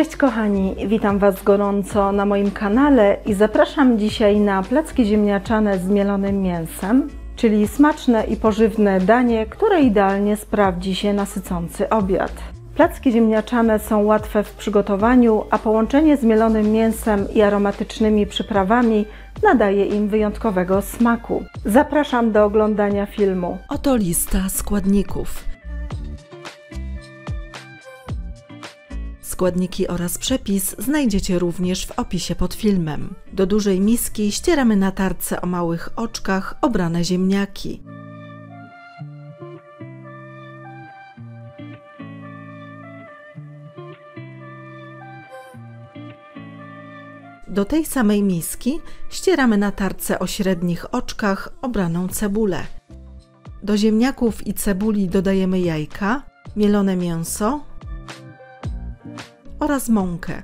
Cześć kochani, witam Was gorąco na moim kanale i zapraszam dzisiaj na placki ziemniaczane z mielonym mięsem, czyli smaczne i pożywne danie, które idealnie sprawdzi się na sycący obiad. Placki ziemniaczane są łatwe w przygotowaniu, a połączenie z mielonym mięsem i aromatycznymi przyprawami nadaje im wyjątkowego smaku. Zapraszam do oglądania filmu. Oto lista składników. Składniki oraz przepis znajdziecie również w opisie pod filmem. Do dużej miski ścieramy na tarce o małych oczkach obrane ziemniaki. Do tej samej miski ścieramy na tarce o średnich oczkach obraną cebulę. Do ziemniaków i cebuli dodajemy jajka, mielone mięso oraz mąkę.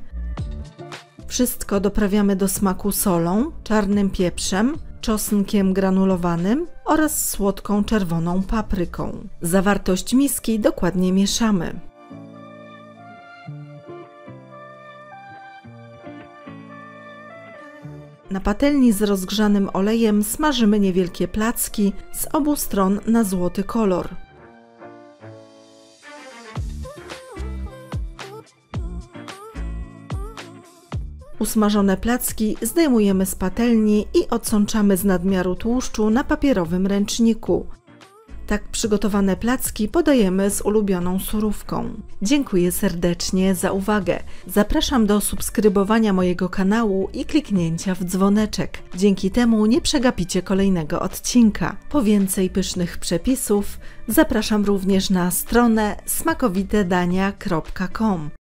Wszystko doprawiamy do smaku solą, czarnym pieprzem, czosnkiem granulowanym oraz słodką czerwoną papryką. Zawartość miski dokładnie mieszamy. Na patelni z rozgrzanym olejem smażymy niewielkie placki z obu stron na złoty kolor. Usmażone placki zdejmujemy z patelni i odsączamy z nadmiaru tłuszczu na papierowym ręczniku. Tak przygotowane placki podajemy z ulubioną surówką. Dziękuję serdecznie za uwagę. Zapraszam do subskrybowania mojego kanału i kliknięcia w dzwoneczek. Dzięki temu nie przegapicie kolejnego odcinka. Po więcej pysznych przepisów zapraszam również na stronę smakowitedania.com.